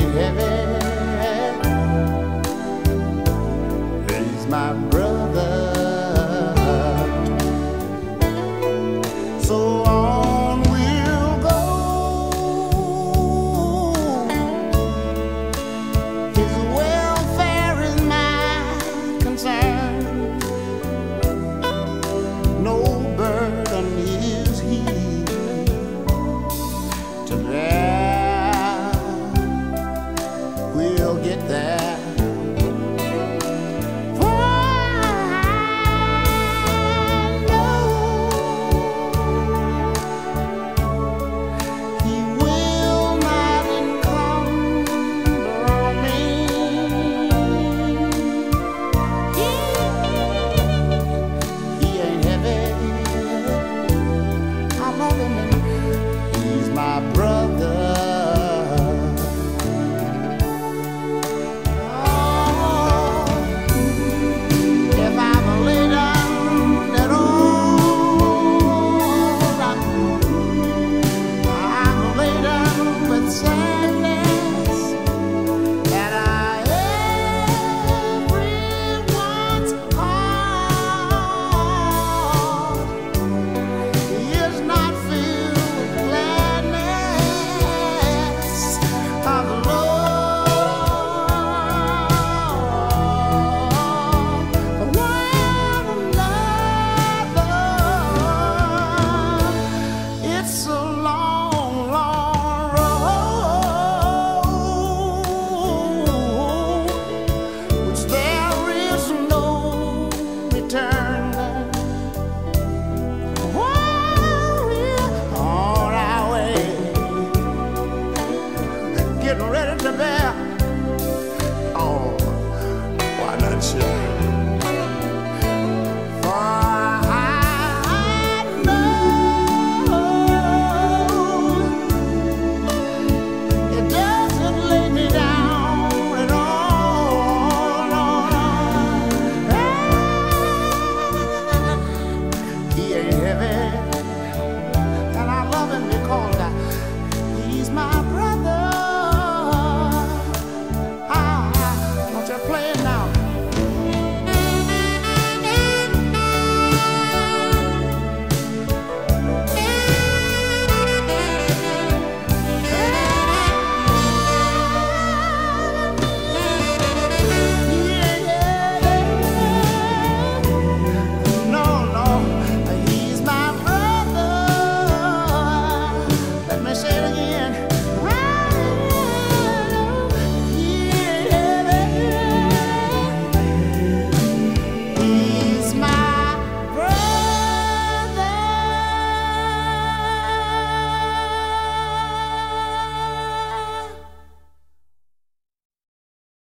heaven. heavy. He's my We'll get there.